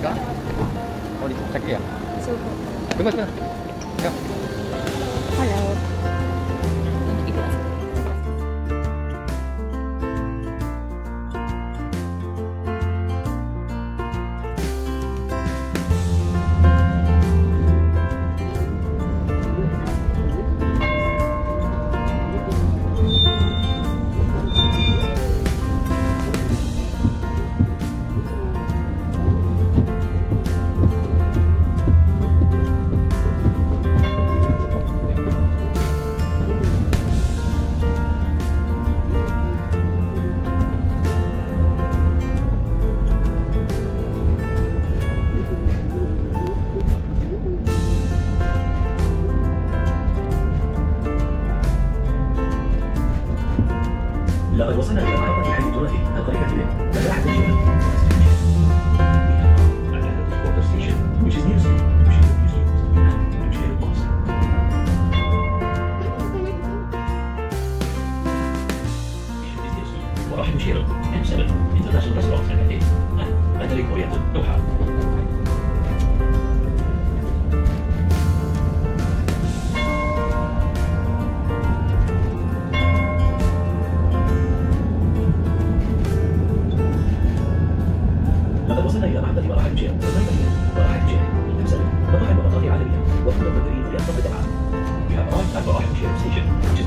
か？降りてっけや？そうか。よっよ لقد وصلنا إلى محطة حي التراثي القريبة من ملاحة الجبل. Quarter station, which is nearest to Msheiro District and Msheiro Mosque. Station is nearest to وراح إلى محطة مراحل مشيرو القريبة من مراحل مشيرو M7 مطاعم ومطافي عالمية وكل البدريين رياض الدفاع. We have arrived at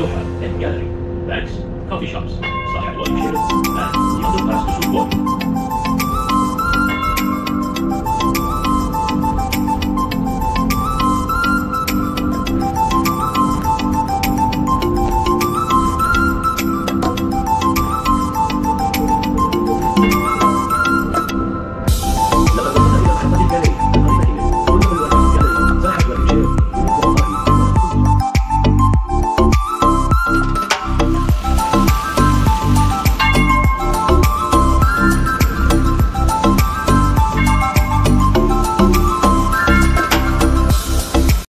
Doha and Gallery, banks, coffee shops, Sahel Sheriff, and the Wadi.